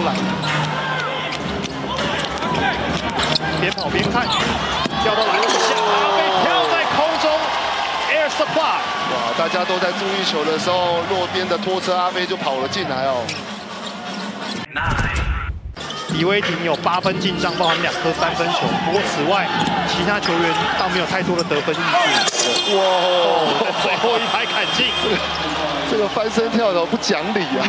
出来。边跑边看，跳到篮底下，阿飞跳在空中，air supply。哇，大家都在注意球的时候，落边的拖车阿飞就跑了进来哦。李威霆有八分进账，包含两颗三分球。不过此外，其他球员倒没有太多的得分意志。哇，最后一排砍进，这个翻身跳投不讲理啊！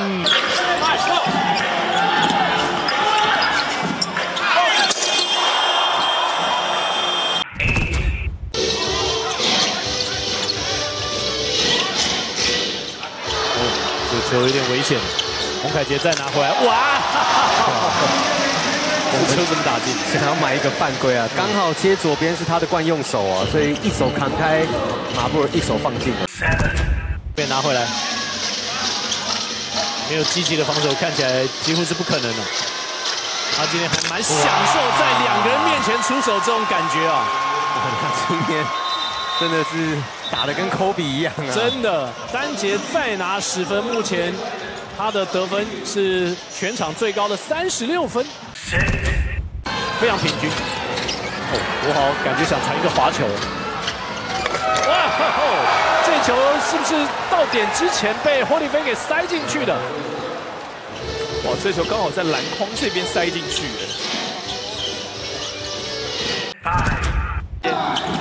球有点危险，洪凯杰再拿回来，哇！球怎么打进？想要买一个犯规啊！刚好接左边是他的惯用手啊，所以一手扛开马布尔，一手放进。被拿回来，没有积极的防守，看起来几乎是不可能的。他今天还蛮享受在两个人面前出手这种感觉啊！他今天真的是。打的跟科比一样啊！真的，单节再拿十分，目前他的得分是全场最高的三十六分，非常平均。哦，我好感觉想传一个滑球。哇，这球是不是到点之前被霍利菲给塞进去的？哇，这球刚好在篮筐这边塞进去。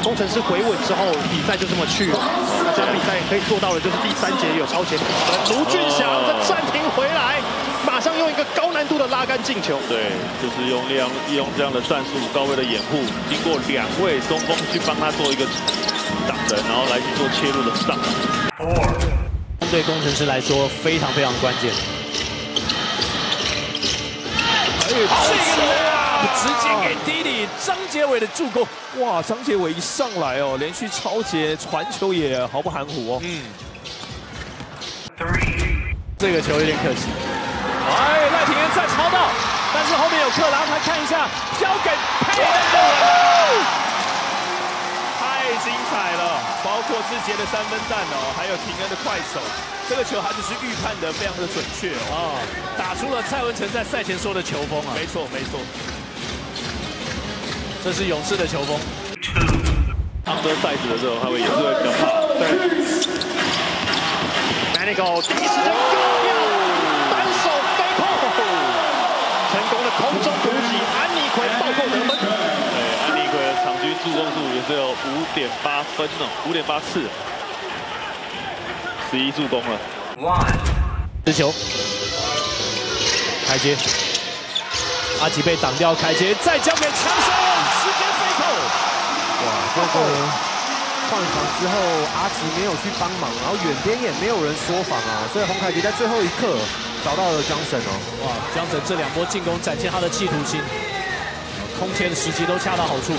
工程师回稳之后，比赛就这么去了。那这场比赛可以做到的，就是第三节有超前比分。卢俊祥在暂停回来，马上用一个高难度的拉杆进球。对，就是用利用利用这样的战术，高位的掩护，经过两位中锋去帮他做一个挡人，然后来去做切入的上。对工程师来说非常非常关键。哎，这个。直接给弟弟张杰伟的助攻，哇！张杰伟一上来哦，连续超节传球也毫不含糊哦。嗯。这个球有点可惜。哎，赖廷恩再抄到，但是后面有克拉，他看一下，交给佩恩。太精彩了，包括志杰的三分弹哦，还有廷恩的快手，这个球他就是预判的非常的准确哦，打出了蔡文成在赛前说的球风啊。没错，没错。这是勇士的球风。他们赛子的时候，他们也是会比较怕。对。Manigo 第一时间高跳，单手飞扣，成功的空中突击，安妮奎暴扣得分。对，安妮奎的场均助攻数也是有五点八分哦，五点八次，十一助攻了。One，持球，凯杰，阿吉被挡掉，凯杰再交给强森。这个换防之后，阿奇没有去帮忙，然后远边也没有人说防啊，所以洪凯杰在最后一刻找到了江神哦。哇，江神这两波进攻展现他的企图心，空切的时机都恰到好处。